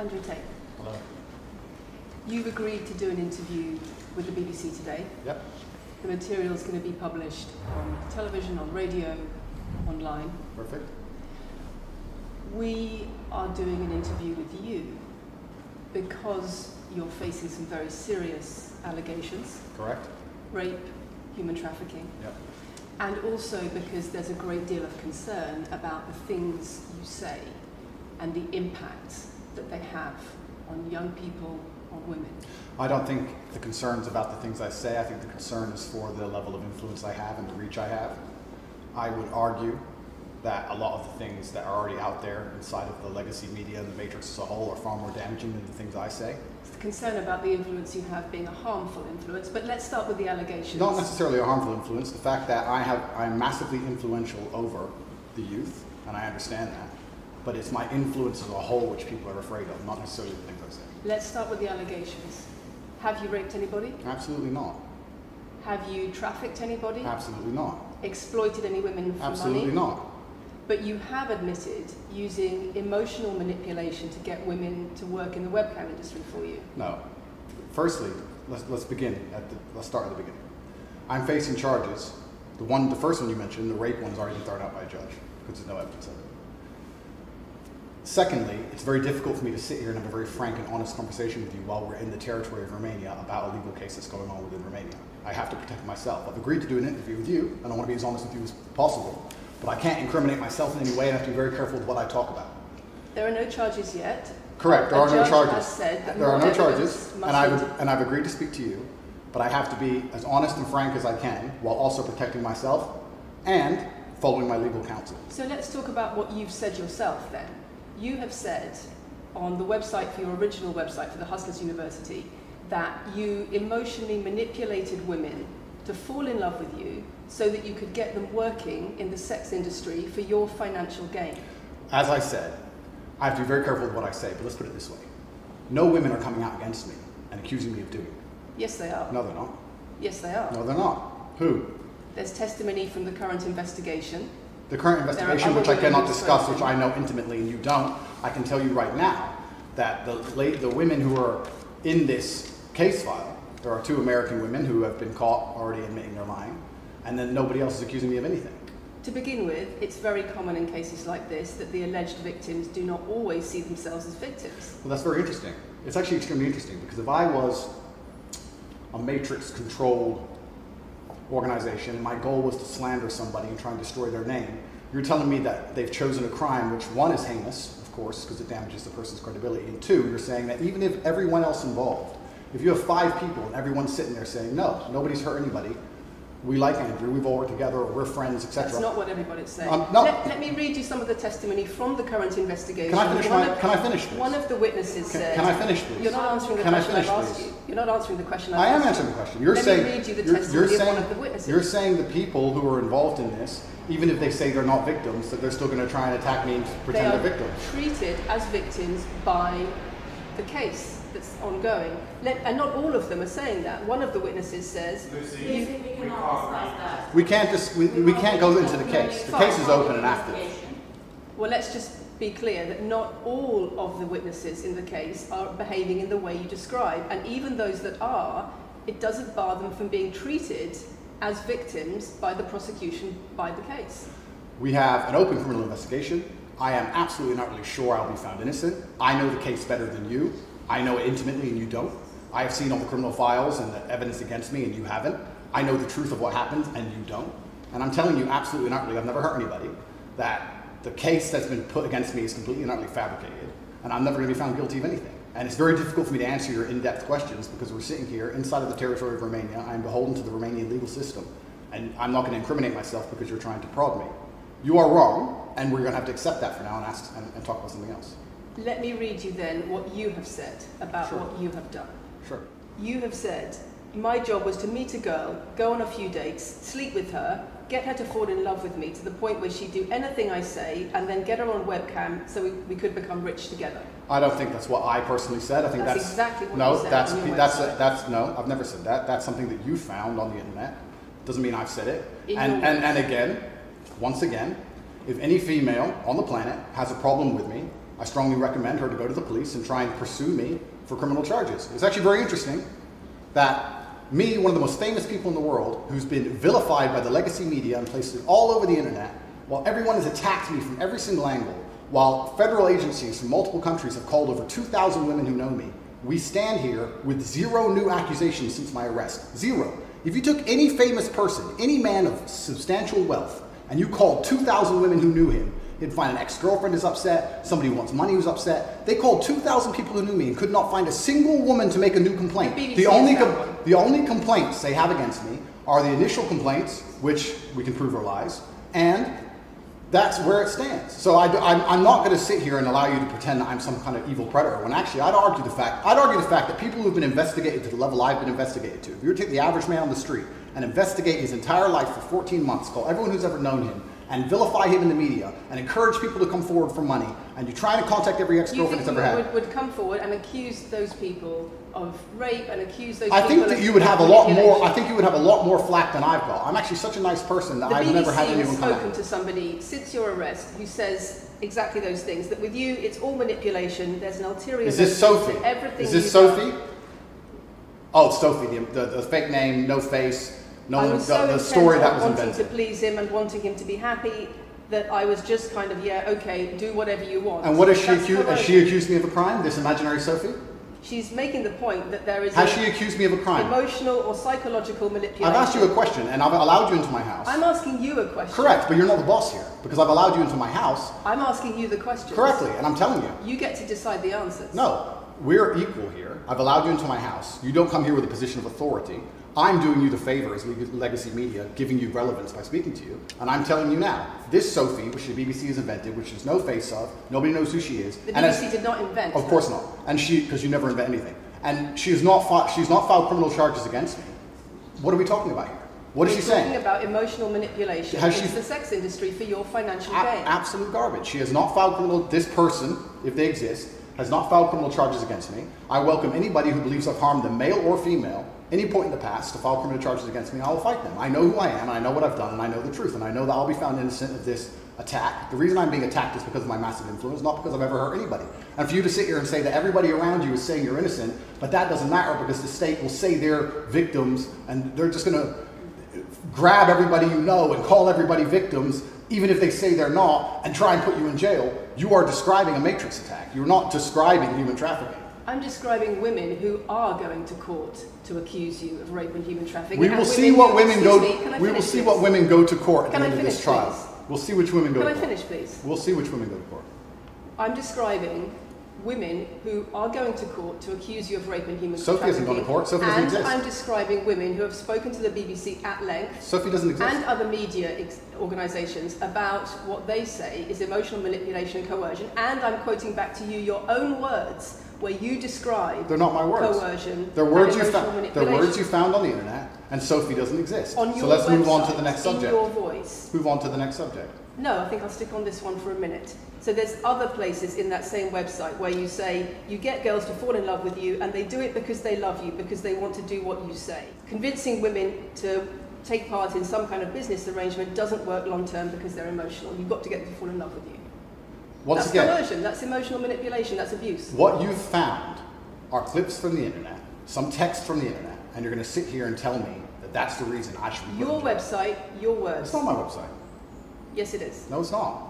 Andrew Tate, Hello. you've agreed to do an interview with the BBC today. Yep. The material is going to be published on television, on radio, online. Perfect. We are doing an interview with you because you're facing some very serious allegations Correct. rape, human trafficking, Yep. and also because there's a great deal of concern about the things you say and the impact that they have on young people, on women. I don't think the concern's about the things I say. I think the concern is for the level of influence I have and the reach I have. I would argue that a lot of the things that are already out there inside of the legacy media and the matrix as a whole are far more damaging than the things I say. It's the concern about the influence you have being a harmful influence, but let's start with the allegations. Not necessarily a harmful influence. The fact that I have I'm massively influential over the youth, and I understand that. But it's my influence as a whole which people are afraid of, not necessarily the things I say. Let's start with the allegations. Have you raped anybody? Absolutely not. Have you trafficked anybody? Absolutely not. Exploited any women for Absolutely money? not. But you have admitted using emotional manipulation to get women to work in the webcam industry for you. No. Firstly, let's, let's begin at the, let's start at the beginning. I'm facing charges. The one, the first one you mentioned, the rape one's already been thrown out by a judge because there's no evidence of it. Secondly, it's very difficult for me to sit here and have a very frank and honest conversation with you while we're in the territory of Romania about a legal case that's going on within Romania. I have to protect myself. I've agreed to do an interview with you, and I want to be as honest with you as possible. But I can't incriminate myself in any way, and I have to be very careful with what I talk about. There are no charges yet. Correct. There A are no charges. has said that there are no charges, and I've and I've agreed to speak to you, but I have to be as honest and frank as I can while also protecting myself and following my legal counsel. So let's talk about what you've said yourself then. You have said on the website for your original website for the Hustlers University that you emotionally manipulated women to fall in love with you so that you could get them working in the sex industry for your financial gain. As I said, I have to be very careful with what I say, but let's put it this way: no women are coming out against me and accusing me of doing it. Yes, they are. No, they're not. Yes, they are. No, they're not. Who? There's testimony from the current investigation. The current investigation, which I cannot discuss, which I know intimately and you don't, I can tell you right now that the, la- the women who are in this case file, there are two American women who have been caught already admitting they're lying, and then nobody else is accusing me of anything. To begin with, it's very common in cases like this that the alleged victims do not always see themselves as victims. Well, that's very interesting. It's actually extremely interesting because if I was a matrix controlled organization. And my goal was to slander somebody and try and destroy their name, you're telling me that they've chosen a crime which one is heinous, of course, because it damages the person's credibility, and two, you're saying that even if everyone else involved, if you have five people and everyone's sitting there saying, no, nobody's hurt anybody, we like Andrew, we've all worked together, or we're friends, etc. That's not what everybody's saying. Um, no. let, let me read you some of the testimony from the current investigation. Can I finish one my, of, can I finish this? one of the witnesses Can- said. can I finish, please? You're not answering the Can I question I've finish, asked please? you. You're not answering the question I've I am asked answering the question. You're Let me saying read you the you're, testimony you're of one of the witnesses. you're saying the people who are involved in this, even if they say they're not victims, that they're still going to try and attack me and They pretend are they're victims. treated as victims by the case that's ongoing. Let, and not all of them are saying that. One of the witnesses says, Lucy, you, we cannot discuss that. We can't just we, we can't go into the case. The case is open and active. well, let's just be clear that not all of the witnesses in the case are behaving in the way you describe. And even those that are, it doesn't bar them from being treated as victims by the prosecution by the case. We have an open criminal investigation. I am absolutely not really sure I'll be found innocent. I know the case better than you. I know it intimately and you don't. I have seen all the criminal files and the evidence against me and you haven't. I know the truth of what happened and you don't. And I'm telling you absolutely not really, I've never hurt anybody, that the case that's been put against me is completely and utterly fabricated. And I'm never going to be found guilty of anything. And it's very difficult for me to answer your in-depth questions because we're sitting here inside of the territory of Romania. I'm beholden to the Romanian legal system. And I'm not going to incriminate myself because you're trying to prod me. You are wrong, and we're going to have to accept that for now and, ask, and, and talk about something else. Let me read you then what you have said about Sure. what you have done. Sure. You have said, my job was to meet a girl, go on a few dates, sleep with her, get her to fall in love with me to the point where she'd do anything I say, and then get her on webcam so we, we could become rich together. I don't think that's what I personally said. I think That's that's, exactly what no. you said that's that's website. that's no. I've never said that. That's something that you found on the internet. Doesn't mean I've said it. In and, and and again, once again, if any female on the planet has a problem with me, I strongly recommend her to go to the police and try and pursue me for criminal charges. It's actually very interesting that me, one of the most famous people in the world, who's been vilified by the legacy media and places all over the internet, while everyone has attacked me from every single angle, while federal agencies from multiple countries have called over 2,000 women who know me, we stand here with zero new accusations since my arrest. Zero. If you took any famous person, any man of substantial wealth, and you called 2,000 women who knew him, he'd find an ex-girlfriend is upset, somebody who wants money who's upset. They called 2,000 people who knew me and could not find a single woman to make a new complaint. The The only, com- the only complaints they have against me are the initial complaints, which we can prove are lies, and that's where it stands. So I, am not going to sit here and allow you to pretend that I'm some kind of evil predator. When actually, I'd argue the fact, I'd argue the fact that people who've been investigated to the level I've been investigated to. If you were to take the average man on the street and investigate his entire life for 14 months, call everyone who's ever known him, and vilify him in the media, and encourage people to come forward for money, and you try to contact every ex-girlfriend that's ever would, had. would come forward and accuse those people of rape and accuse those I think that you would have a lot more. I think you would have a lot more flack than I've got. I'm actually such a nice person that The I've BBC never had anyone come spoken to somebody since your arrest who says exactly those things. That with you, it's all manipulation. There's an ulterior. Is this Sophie? Everything. Is this you've done. Sophie? Oh, Sophie, the, the, the fake name, no face, no I was the, so the story that was wanting invented. to please him and wanting him to be happy that I was just kind of yeah okay do whatever you want. And what has she accused? Has she accused me of a crime? This imaginary Sophie? She's making the point that there is Has she accused me of a crime? emotional or psychological manipulation. I've asked you a question, and I've allowed you into my house. I'm asking you a question. Correct, but you're not the boss here because I've allowed you into my house I'm asking you the question. correctly, and I'm telling you. You get to decide the answers. No, we're equal here. I've allowed you into my house. You don't come here with a position of authority. I'm doing you the favor as legacy media, giving you relevance by speaking to you. And I'm telling you now, this Sophie, which the BBC has invented, which there's no face of, nobody knows who she is. The and BBC as- did not invent. Of course not. And she, because you never invent anything. And she has not, fi- she's not filed criminal charges against me. What are we talking about here? What is We're she talking saying? about emotional manipulation Has she- the sex industry for your financial gain. absolute garbage. She has not filed criminal. This person, if they exist, has not filed criminal charges against me. I welcome anybody who believes I've harmed them, male or female, any point in the past, to file criminal charges against me. I will fight them. I know who I am, and I know what I've done, and I know the truth, and I know that I'll be found innocent of this attack. The reason I'm being attacked is because of my massive influence, not because I've ever hurt anybody. And for you to sit here and say that everybody around you is saying you're innocent, but that doesn't matter because the state will say they're victims, and they're just going to grab everybody you know and call everybody victims, even if they say they're not, and try and put you in jail, you are describing a matrix attack. You're not describing human trafficking. I'm describing women who are going to court to accuse you of rape and human trafficking. We will see what women go. Me, we will finish, see what women go to court at Can the I end of this trial. please? We'll see which women go Can I finish, please? We'll see which women go to court. I'm describing women who are going to court to accuse you of rape and human trafficking Sophie hasn't gone to court. Sophie doesn't and exist. I'm describing women who have spoken to the BBC at length Sophie doesn't exist. and other media ex- organisations about what they say is emotional manipulation and coercion. And I'm quoting back to you your own words where you describe They're not my words. coercion They're words you found. They're words you found on the internet, and Sophie doesn't exist. on your so let's move on to the next in subject. your voice. Move on to the next subject. No, I think I'll stick on this one for a minute. So there's other places in that same website where you say you get girls to fall in love with you and they do it because they love you, because they want to do what you say. Convincing women to take part in some kind of business arrangement doesn't work long term because they're emotional. You've got to get them to fall in love with you. Once that's again, coercion, that's emotional manipulation, that's abuse. What you've found are clips from the internet, some text from the internet, and you're going to sit here and tell me that that's the reason I should be Your website, your words. It's not my website. Yes, it is. No, it's not.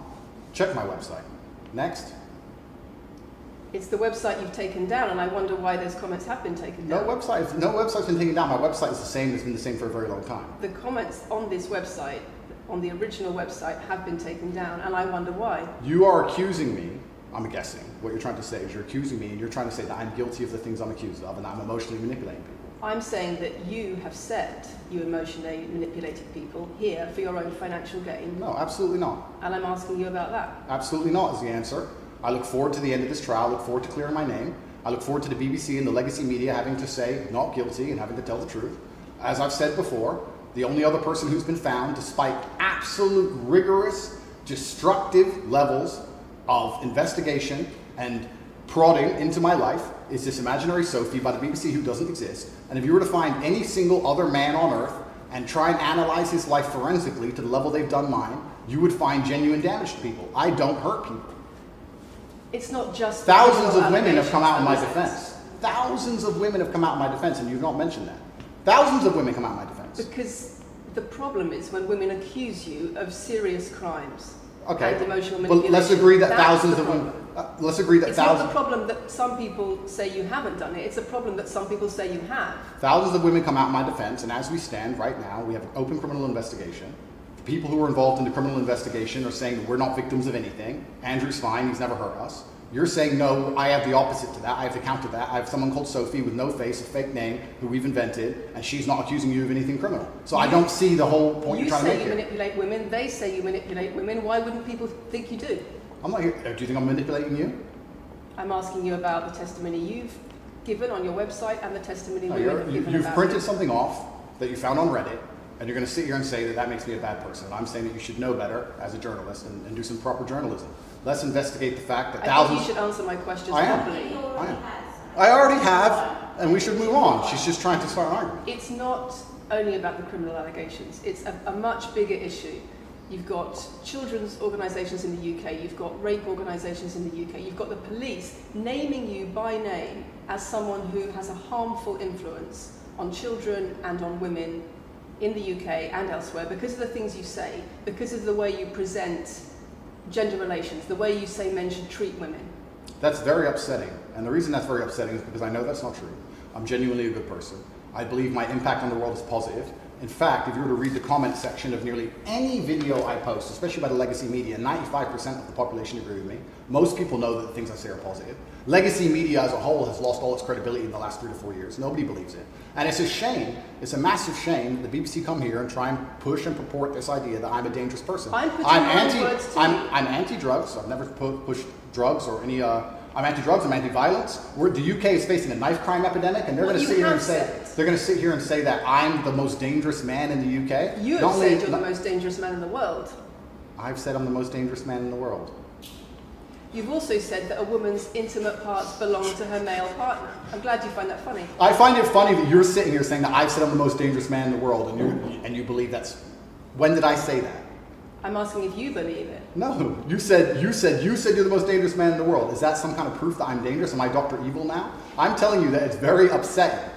Check my website. Next. It's the website you've taken down, and I wonder why those comments have been taken down. No website. No website's been taken down. My website is the same. It's been the same for a very long time. The comments on this website, on the original website, have been taken down, and I wonder why. You are accusing me. I'm guessing what you're trying to say is you're accusing me, and you're trying to say that I'm guilty of the things I'm accused of, and I'm emotionally manipulating people. I'm saying that you have said you emotionally manipulated people here for your own financial gain, No, absolutely not. and I'm asking you about that. Absolutely not is the answer. I look forward to the end of this trial. I look forward to clearing my name. I look forward to the BBC and the legacy media having to say not guilty and having to tell the truth. As I've said before, the only other person who's been found, despite absolute rigorous, destructive levels of investigation and prodding into my life, is this imaginary Sophie by the BBC who doesn't exist. And if you were to find any single other man on earth and try and analyze his life forensically to the level they've done mine, you would find genuine damage to people. I don't hurt people. It's not just Thousands of women have come out in my defense. Thousands of women have come out in my defense, and you've not mentioned that. Thousands of women come out in my defense. Because the problem is when women accuse you of serious crimes Okay. and emotional manipulation. let's agree that that's thousands of women. Uh, let's agree that It's not the problem that some people say you haven't done it. It's a problem that some people say you have. thousands of women come out in my defense, and as we stand right now, we have an open criminal investigation. The people who are involved in the criminal investigation are saying we're not victims of anything. Andrew's fine; he's never hurt us. You're saying no. I have the opposite to that. I have to counter to that. I have someone called Sophie with no face, a fake name, who we've invented, and she's not accusing you of anything criminal. So I don't see the whole point you you're trying to say make you here. manipulate women. They say you manipulate women. Why wouldn't people think you do? I'm not here. uh, Do you think I'm manipulating you? I'm asking you about the testimony you've given on your website and the testimony No, you're, have given you've about printed you. something off that you found on Reddit, and you're going to sit here and say that that makes me a bad person. And I'm saying that you should know better as a journalist and, and do some proper journalism. Let's investigate the fact that I think thousands. you should answer my questions I am. properly. I already am. I already have, and we should move on. She's just trying to start an argument. It's not only about the criminal allegations, it's a, a much bigger issue. You've got children's organisations in the UK, you've got rape organisations in the UK, you've got the police naming you by name as someone who has a harmful influence on children and on women in the UK and elsewhere because of the things you say, because of the way you present gender relations, the way you say men should treat women. That's very upsetting. And the reason that's very upsetting is because I know that's not true. I'm genuinely a good person. I believe my impact on the world is positive. In fact, if you were to read the comment section of nearly any video I post, especially by the legacy media, 95% of the population agree with me. Most people know that the things I say are positive. Legacy media as a whole has lost all its credibility in the last three to four years. Nobody believes it. And it's a shame, it's a massive shame that the BBC come here and try and push and purport this idea that I'm a dangerous person. I'm putting my own words to I'm. I'm anti-drugs. I've never pu- pushed drugs or any. Uh, I'm anti-drugs. I'm anti-violence. We're, the UK is facing a knife crime epidemic, and they're Well, going to sit here and say. They're going to sit here and say that I'm the most dangerous man in the UK. You have said you're the most dangerous man in the world. I've said I'm the most dangerous man in the world. You've also said that a woman's intimate parts belong to her male partner. I'm glad you find that funny. I find it funny that you're sitting here saying that I've said I'm the most dangerous man in the world, and you and you believe that's. When did I say that? I'm asking if you believe it. No, you said you said you said you're the most dangerous man in the world. Is that some kind of proof that I'm dangerous? Am I Doctor Evil now? I'm telling you that it's very upsetting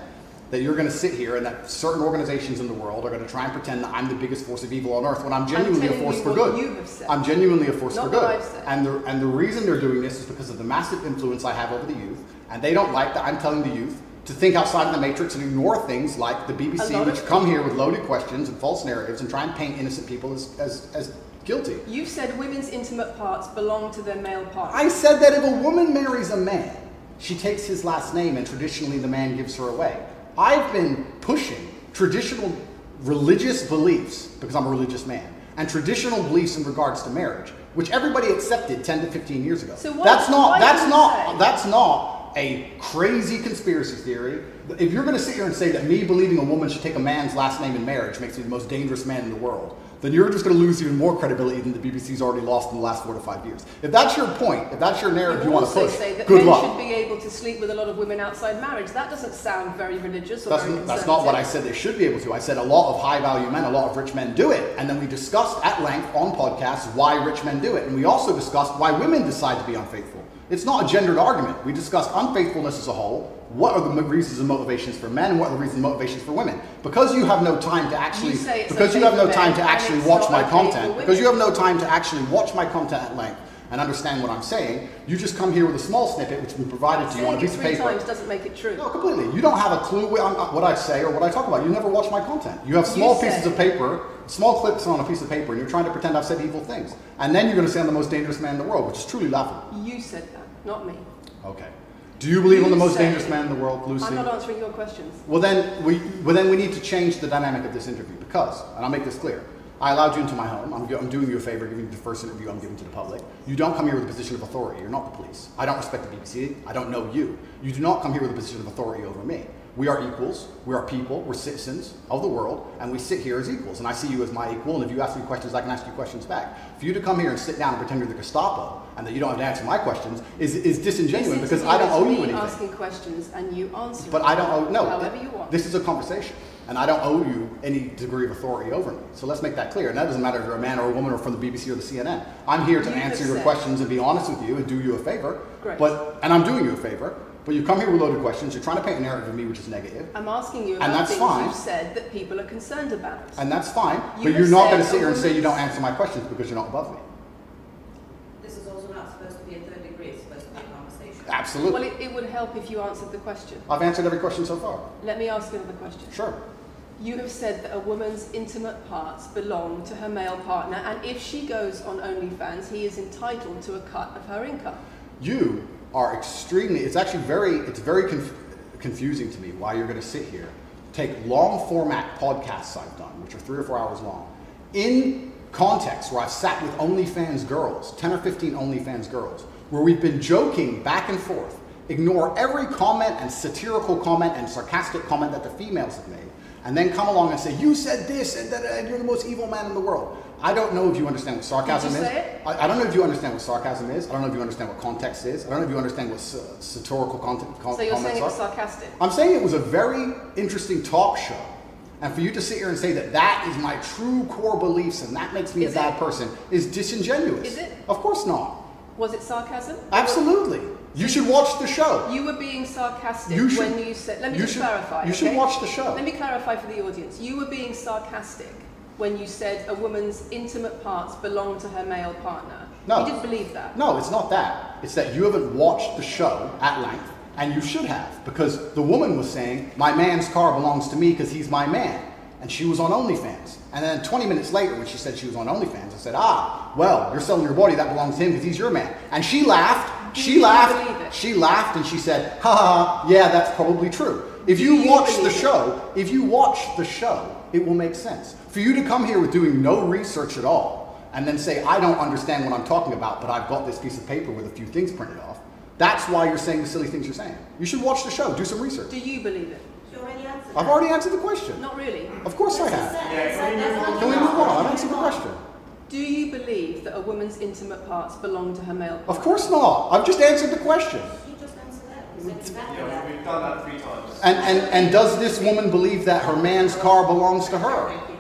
that you're going to sit here and that certain organizations in the world are going to try and pretend that I'm the biggest force of evil on earth when I'm genuinely a force you for good. you. I'm genuinely a force Not for what good. I've said. And the and the reason they're doing this is because of the massive influence I have over the youth, and they don't like that I'm telling the youth to think outside of the matrix and ignore things like the BBC, which come here with loaded questions and false narratives and try and paint innocent people as, as, as guilty. You've said women's intimate parts belong to their male partner. I said that if a woman marries a man, she takes his last name and traditionally the man gives her away. I've been pushing traditional religious beliefs because I'm a religious man and traditional beliefs in regards to marriage, which everybody accepted 10 to 15 years ago. So what- that's not that's not that's not a crazy conspiracy theory. If you're going to sit here and say that me believing a woman should take a man's last name in marriage makes me the most dangerous man in the world, then you're just going to lose even more credibility than the BBC's already lost in the last four to five years. If that's your point, if that's your narrative You you want to push, say that good men luck. should be able to sleep with a lot of women outside marriage. That doesn't sound very religious or That's, very that's not what I said they should be able to. I said a lot of high value men, a lot of rich men do it. And then we discussed at length on podcasts why rich men do it. And we also discussed why women decide to be unfaithful. It's not a gendered argument. We discussed unfaithfulness as a whole. What are the reasons and motivations for men? And what are the reasons and motivations for women? Because you have no time to actually, You because you have no time to actually watch my content, because you have no time to actually watch my content at length and understand what I'm saying, you just come here with a small snippet which has been provided to you on a piece of paper. times doesn't make it true. No, completely. You don't have a clue what, I'm- uh, what I say or what I talk about. You never watch my content. You have small You pieces of paper, small clips on a piece of paper, and you're trying to pretend I've said evil things. And then you're going to say I'm the most dangerous man in the world, which is truly laughable. You said that, not me. Okay. Do you believe I'm the most dangerous man in the world, Lucy? I'm not answering your questions. Well then, we, well then we need to change the dynamic of this interview because, and I'll make this clear, I allowed you into my home. I'm, I'm doing you a favor, giving you the first interview I'm giving to the public. You don't come here with a position of authority. You're not the police. I don't respect the BBC. I don't know you. You do not come here with a position of authority over me. We are equals. We are people. We're citizens of the world, and we sit here as equals. And I see you as my equal. And if you ask me questions, I can ask you questions back. For you to come here and sit down and pretend you're the Gestapo and that you don't have to answer my questions is, is disingenuous because I don't owe you anything. asking questions and you answer But I don't owe no. however you want. This is a conversation, and I don't owe you any degree of authority over me. So let's make that clear. And that doesn't matter if you're a man or a woman or from the BBC or the CNN. I'm here to You answer your said- questions and be honest with you and do you a favor. Great. But and I'm doing you a favor. But you come here with loaded questions. You're trying to paint a narrative of me which is negative, I'm asking you And about that's things fine. you've said that people are concerned about. and that's fine. You but you're not going to sit here and say you don't answer my questions because you're not above me. This is also not supposed to be a third degree, it's supposed to be a conversation. Absolutely. Well, it, it would help if you answered the question. I've answered every question so far. Let me ask you another question. Sure. You have said that a woman's intimate parts belong to her male partner, and if she goes on OnlyFans, he is entitled to a cut of her income. you are extremely it's actually very it's very conf- confusing to me why you're going to sit here take long format podcasts i've done which are three or four hours long in context where i've sat with onlyfans girls 10 or 15 onlyfans girls where we've been joking back and forth ignore every comment and satirical comment and sarcastic comment that the females have made and then come along and say you said this and, that, and you're the most evil man in the world i don't know if you understand what sarcasm is? I, I don't know if you understand what sarcasm is. I don't know if you understand what context is. I don't know if you understand what sa- satirical content, com- So you're saying it was sarcastic? I'm saying it was a very interesting talk show. And for you to sit here and say that that is my true core beliefs and that makes me Is a bad it? person is disingenuous. Is it? Of course not. Was it sarcasm? Absolutely. You should watch the show. You were being sarcastic You should- when you said. Let me you just should- clarify. you should watch the show. Let me clarify for the audience. You were being sarcastic when you said a woman's intimate parts belong to her male partner. No. You didn't believe that. No, it's not that. It's that you haven't watched the show at length, and you should have, because the woman was saying, My man's car belongs to me because he's my man. And she was on OnlyFans. And then 20 minutes later, when she said she was on OnlyFans, I said, Ah, well, you're selling your body, that belongs to him because he's your man. And she laughed. She laughed. She laughed and she said, Ha ha, ha, yeah, that's probably true. If you, you watch the believe it? show, if you watch the show, it will make sense. For you to come here with doing no research at all and then say, I don't understand what I'm talking about, but I've got this piece of paper with a few things printed off, that's why you're saying the silly things you're saying. You should watch the show, do some research. Do you believe it? She already answered I've already answered the question. Not really. Of course I have. he said- he said that's not Can we move on? I've answered the question. Do you believe that a woman's intimate parts belong to her male partner? Of course not. I've just answered the question. He just answered that. Exactly Yeah, we've done that three times. And, and, and does this woman believe that her man's car belongs to her?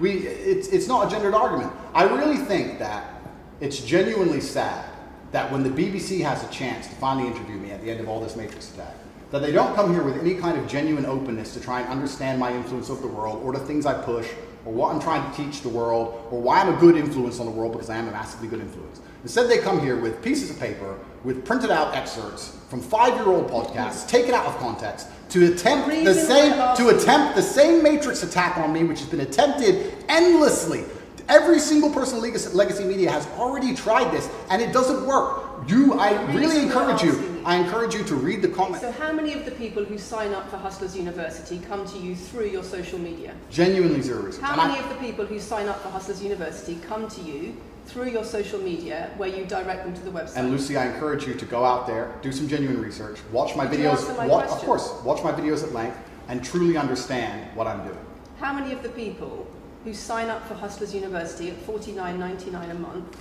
We, it's, it's not a gendered argument. I really think that it's genuinely sad that when the BBC has a chance to finally interview me at the end of all this Matrix attack, that they don't come here with any kind of genuine openness to try and understand my influence over the world or the things I push or what I'm trying to teach the world or why I'm a good influence on the world because I am a massively good influence. Instead, they come here with pieces of paper with printed out excerpts from five-year-old podcasts taken out of context to attempt the same to attempt the same matrix attack on me, which has been attempted endlessly. Every single person in legacy, legacy media has already tried this, and it doesn't work. You, I The really encourage you. I encourage you to read the comments. So, how many of the people who sign up for Hustlers University come to you through your social media? Genuinely zero research. How And I- many of the people who sign up for Hustlers University come to you through your social media where you direct them to the website? And Lucy, I encourage you to go out there, do some genuine research, watch my Did videos. my wa- of course, watch my videos at length, and truly understand what I'm doing. How many of the people who sign up for Hustlers University at $49.99 a month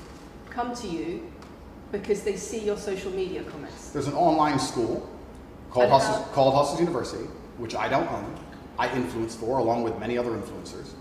come to you because they see your social media comments? There's an online school called Hustlers, called Hustlers University, which I don't own. I influence for, along with many other influencers,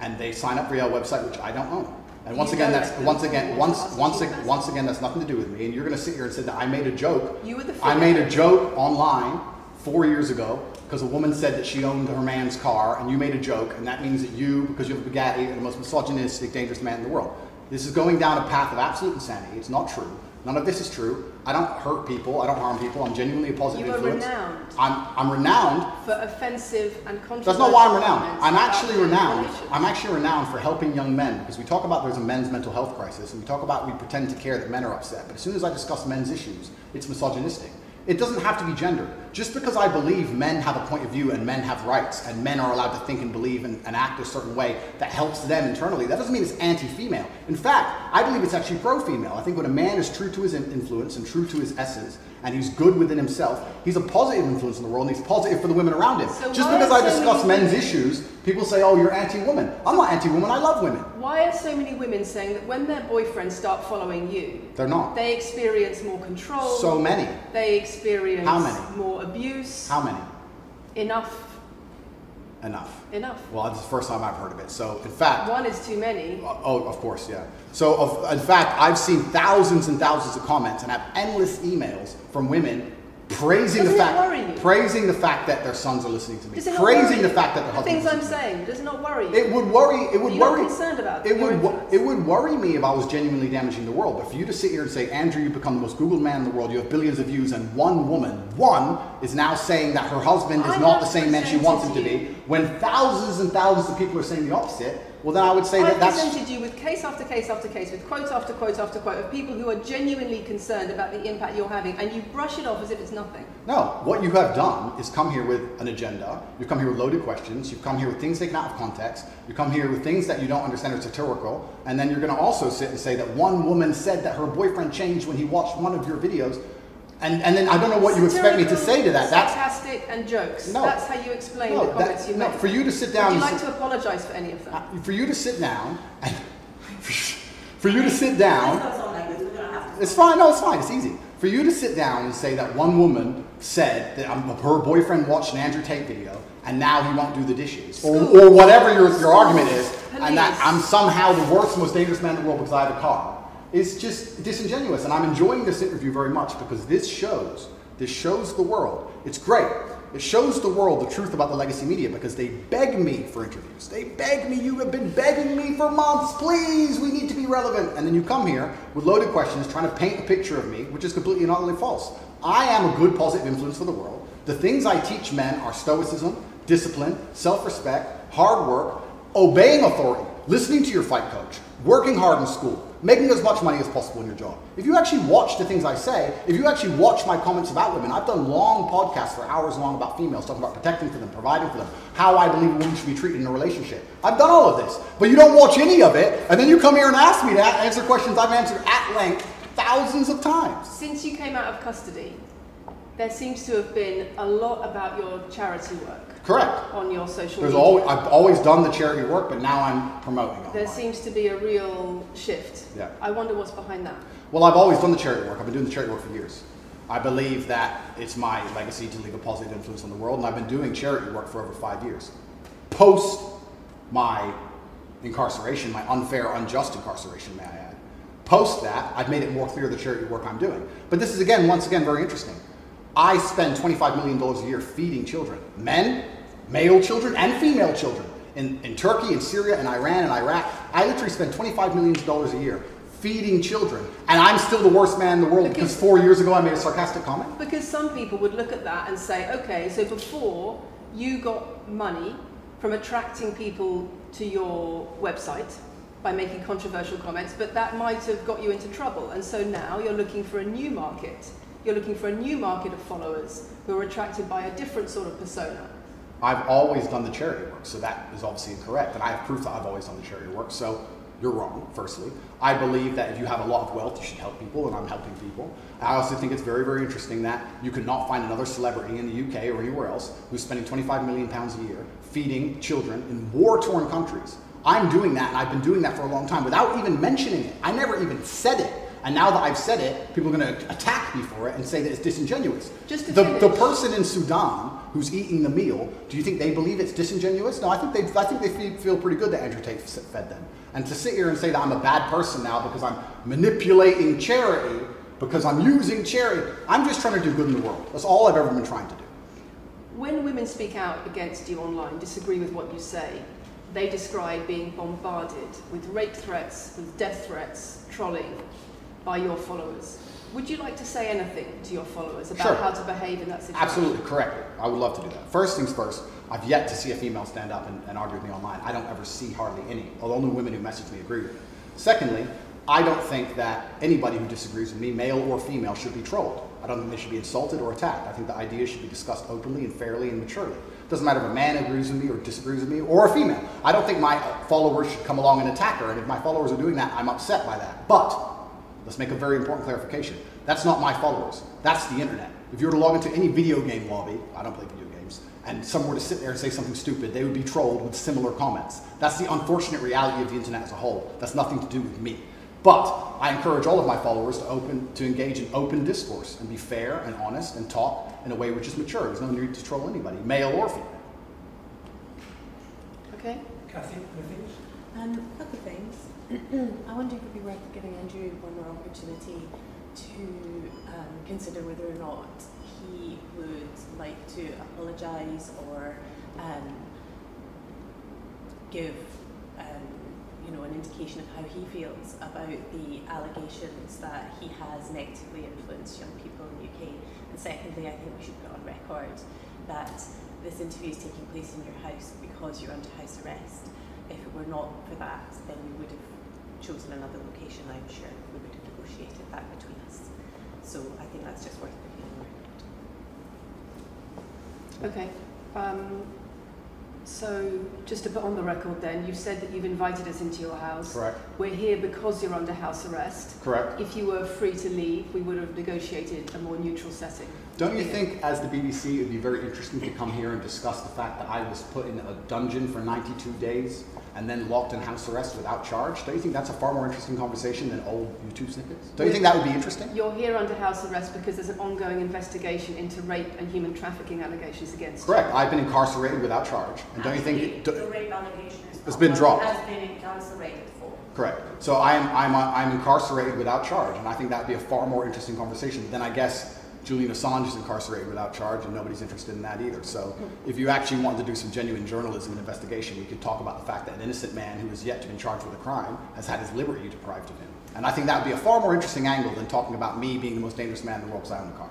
and they sign up via a website which I don't own. And once again, that's once again once once ag- once again that's nothing to do with me. And you're going to sit here and say that I made a joke. You were the I made a joke online four years ago because a woman said that she owned her man's car, and you made a joke, and that means that you, because you have a Bugatti, are the most misogynistic, dangerous man in the world. This is going down a path of absolute insanity. It's not true. None of this is true. I don't hurt people. I don't harm people. I'm genuinely a positive You are influence. renowned I'm, I'm renowned. for offensive and controversial That's not why I'm renowned. I'm actually renowned. I'm actually renowned for helping young men because we talk about there's a men's mental health crisis and we talk about we pretend to care that men are upset. But as soon as I discuss men's issues, it's misogynistic. It doesn't have to be gendered. Just because I believe men have a point of view and men have rights and men are allowed to think and believe and, and act a certain way that helps them internally, that doesn't mean it's anti-female. In fact, I believe it's actually pro-female. I think when a man is true to his influence and true to his essence and he's good within himself, he's a positive influence in the world and he's positive for the women around him. So Just because I discuss men's issues, people say, oh, you're anti-woman. I'm not anti-woman, I love women. Why are so many women saying that when their boyfriends start following you, They're not. they experience more control? So many. They experience How many? more abuse. How many? Enough. Enough. Enough. Well, this is the first time I've heard of it. So, in fact, One is too many. Oh, of course, yeah. So, of, in fact, I've seen thousands and thousands of comments and have endless emails from women praising Doesn't the it fact, praising the fact that their sons are listening to me, it praising the fact that their the husbands. things I'm listen to me. saying. Does it not worry you? It would worry. It would You're worry. concerned about it your would. influence? It would worry me if I was genuinely damaging the world. But for you to sit here and say, Andrew, you've become the most Googled man in the world. You have billions of views, and one woman, one, is now saying that her husband is I not the same man she wants him to be. When thousands and thousands of people are saying the opposite, well, then I would say I that that's presented you with case after case after case, with quote after quote after quote of people who are genuinely concerned about the impact you're having, and you brush it off as if it's nothing. No, what you have done is come here with an agenda. You've come here with loaded questions. You've come here with things taken out of context. You come here with things that you don't understand are satirical. And then you're going to also sit and say that one woman said that her boyfriend changed when he watched one of your videos. And, and then I don't know what you expect me to say to that. That's sarcastic and jokes. No. That's how you explain no, the comments that, you no, make. for you to sit Would down. you and like sit- to apologise for any of them? uh, for you to sit down and for you to sit down. not sound like this, we're gonna have to. It's fine. No, it's fine. It's easy. For you to sit down and say that one woman said that um, her boyfriend watched an Andrew Tate video and now he won't do the dishes, or, or whatever your, your argument is, and that I'm somehow the worst, most dangerous man in the world because I have a car, is just disingenuous. And I'm enjoying this interview very much because this shows, this shows the world. It's great. It shows the world the truth about the legacy media because they beg me for interviews. They beg me, you have been begging me for months, please, we need to be relevant. And then you come here with loaded questions trying to paint a picture of me, which is completely and utterly false. I am a good positive influence for the world. The things I teach men are stoicism, discipline, self respect, hard work, obeying authority, listening to your fight coach, working hard in school, making as much money as possible in your job. If you actually watch the things I say, if you actually watch my comments about women, I've done long podcasts for hours long about females, talking about protecting for them, providing for them, how I believe women should be treated in a relationship. I've done all of this, but you don't watch any of it, and then you come here and ask me to answer questions I've answered at length thousands of times. Since you came out of custody, there seems to have been a lot about your charity work Correct. on your social There's media. always, I've always done the charity work, but now I'm promoting it. there seems to be a real shift. Yeah. I wonder what's behind that. Well, I've always done the charity work. I've been doing the charity work for years. I believe that it's my legacy to leave a positive influence on the world, and I've been doing charity work for over five years. Post my incarceration, my unfair, unjust incarceration, may I add. Post that, I've made it more clear the charity work I'm doing. But this is again, once again, very interesting. I spend $25 million a year feeding children, men, male children, and female children. In, in Turkey, in Syria, in Iran, and Iraq, I literally spend $25 million a year feeding children. And I'm still the worst man in the world because Because- four years ago I made a sarcastic comment. Because some people would look at that and say, okay, so before you got money from attracting people to your website by making controversial comments, but that might have got you into trouble. And so now you're looking for a new market. You're looking for a new market of followers who are attracted by a different sort of persona. I've always done the charity work, so that is obviously incorrect. And I have proof that I've always done the charity work, so you're wrong, firstly. I believe that if you have a lot of wealth, you should help people, and I'm helping people. I also think it's very, very interesting that you could not find another celebrity in the UK or anywhere else who's spending 25 million pounds a year feeding children in war torn countries. I'm doing that, and I've been doing that for a long time without even mentioning it. I never even said it. And now that I've said it, people are going to attack me for it and say that it's disingenuous. Just to the, the person in Sudan who's eating the meal, do you think they believe it's disingenuous? No, I think they, I think they feel, feel pretty good that Andrew Tate fed them. And to sit here and say that I'm a bad person now because I'm manipulating charity, because I'm using charity, I'm just trying to do good in the world. That's all I've ever been trying to do. When women speak out against you online, disagree with what you say, they describe being bombarded with rape threats, with death threats, trolling by your followers. Would you like to say anything to your followers about Sure. how to behave in that situation? Absolutely correct. I would love to do that. First things first, I've yet to see a female stand up and, and argue with me online. I don't ever see hardly any. The only women who message me agree with me. Secondly, I don't think that anybody who disagrees with me, male or female, should be trolled. I don't think they should be insulted or attacked. I think the ideas should be discussed openly and fairly and maturely. It doesn't matter if a man agrees with me or disagrees with me or a female. I don't think my followers should come along and attack her. And if my followers are doing that, I'm upset by that. But let's make a very important clarification. That's not my followers. That's the internet. If you were to log into any video game lobby, I don't play video games, and someone were to sit there and say something stupid, they would be trolled with similar comments. That's the unfortunate reality of the internet as a whole. That's nothing to do with me. But I encourage all of my followers to open to engage in open discourse and be fair and honest and talk in a way which is mature. There's no need to troll anybody, male or female. Okay? Kathy, anything? Um, a couple things. I wonder if it would be worth giving Andrew one more opportunity to um, consider whether or not he would like to apologise or um, give um, you know an indication of how he feels about the allegations that he has negatively influenced young people in the UK. And secondly, I think we should put on record that this interview is taking place in your house because you're under house arrest. If it were not for that, then we would have chosen another location, I'm sure. We would have negotiated that between us. So I think that's just worth putting on record. Okay. Um, so, just to put on the record then, you've said that you've invited us into your house. Correct. We're here because you're under house arrest. Correct. If you were free to leave, we would have negotiated a more neutral setting. Don't you think, as the BBC, it would be very interesting to come here and discuss the fact that I was put in a dungeon for 92 days and then locked in house arrest without charge? Don't you think that's a far more interesting conversation than old YouTube snippets? Don't you think that would be interesting? You're here under house arrest because there's an ongoing investigation into rape and human trafficking allegations against you. Correct. I've been incarcerated without charge. And don't you think... Actually, It, the rape allegation is It's not been what dropped. Has been incarcerated for. correct. So I'm, I'm, I'm incarcerated without charge. And I think that would be a far more interesting conversation than I guess Julian Assange is incarcerated without charge and nobody's interested in that either. So if you actually wanted to do some genuine journalism and investigation, we could talk about the fact that an innocent man who is yet to be charged with a crime has had his liberty deprived of him. And I think that would be a far more interesting angle than talking about me being the most dangerous man in the world because I own a car.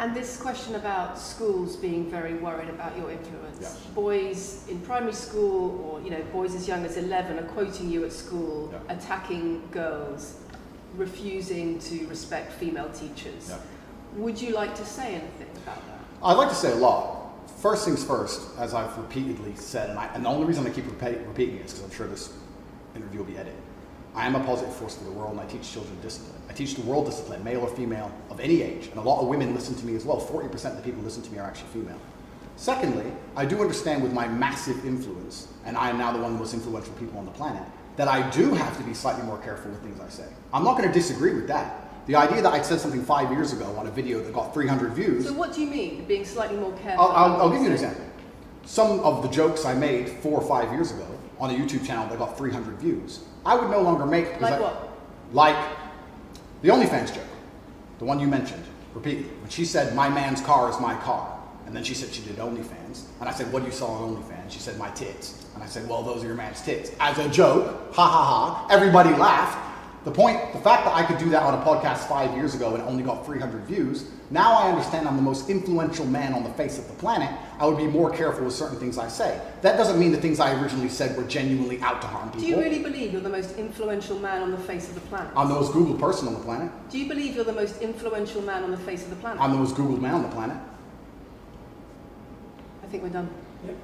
And this question about schools being very worried about your influence. Yes. Boys in primary school or you know boys as young as 11 are quoting you at school, Yeah. attacking girls, refusing to respect female teachers. Yeah. Would you like to say anything about that? I'd like to say a lot. First things first, as I've repeatedly said, and, I, and the only reason I keep repeat, repeating it is because I'm sure this interview will be edited. I am a positive force for the world, and I teach children discipline. I teach the world discipline, male or female, of any age, and a lot of women listen to me as well. 40% of the people who listen to me are actually female. Secondly, I do understand with my massive influence, and I am now the one of the most influential people on the planet, that I do have to be slightly more careful with things I say. I'm not going to disagree with that. The idea that I said something five years ago on a video that got 300 views. So what do you mean, being slightly more careful? I'll, I'll, I'll give you an example. Some of the jokes I made four or five years ago on a YouTube channel that got 300 views, I would no longer make. because Like I- what? Like the OnlyFans joke, the one you mentioned repeatedly. When she said, "My man's car is my car," and then she said she did OnlyFans, and I said, "What do you sell on OnlyFans?" She said, "My tits," and I said, "Well, those are your man's tits." As a joke, ha ha ha. Everybody laughed. The point, the fact that I could do that on a podcast five years ago and only got 300 views, now I understand I'm the most influential man on the face of the planet. I would be more careful with certain things I say. That doesn't mean the things I originally said were genuinely out to harm people. Do you really believe you're the most influential man on the face of the planet? I'm the most Googled person on the planet. Do you believe you're the most influential man on the face of the planet? I'm the most Googled man on the planet. I think we're done. Yep.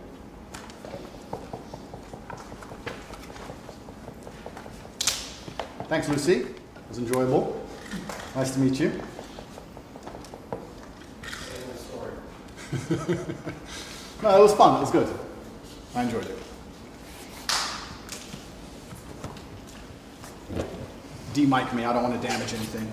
Thanks, Lucy. It was enjoyable. Nice to meet you. no, it was fun. It was good. I enjoyed it. De-mic me. I don't want to damage anything.